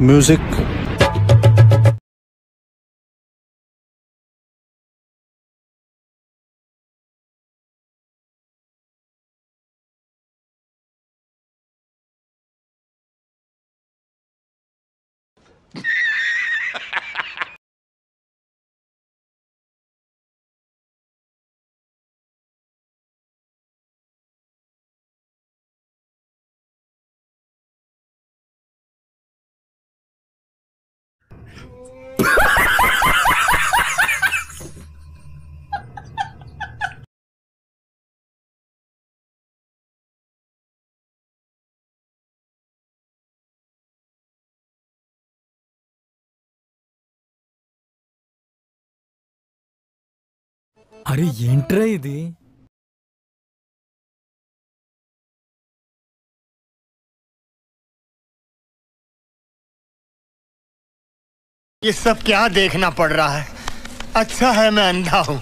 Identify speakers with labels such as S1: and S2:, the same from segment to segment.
S1: music
S2: అరే ఏంట్రా ఇది
S3: ये सब क्या देखना पड़ रहा है अच्छा है मैं अंधा हूँ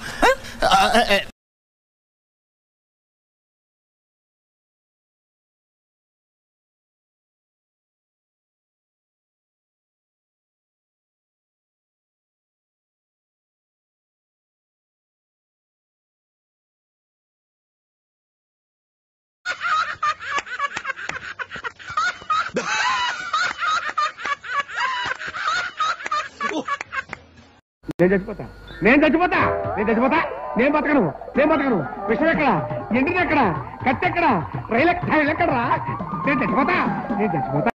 S4: నేను చచ్చిపోతా. నేను చచ్చిపోతా. నేను చచ్చిపోతా. నేను బతకను. నేను బతకను. విషయం ఎక్కడ? ఎండిది ఎక్కడ కట్టెక్కడ? ఎక్కడ రైలు ఎక్కడ రైలు ఎక్కడరా నేను చచ్చిపోతా. నేను చచ్చిపోతా.